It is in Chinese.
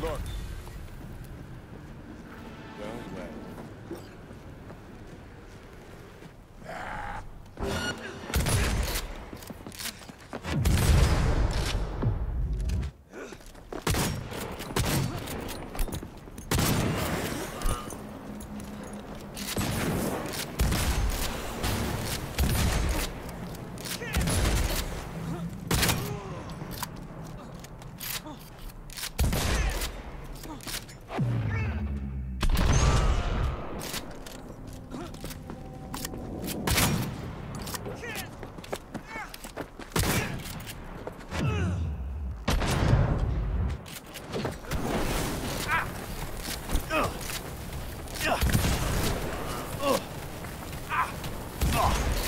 Look. Fuck.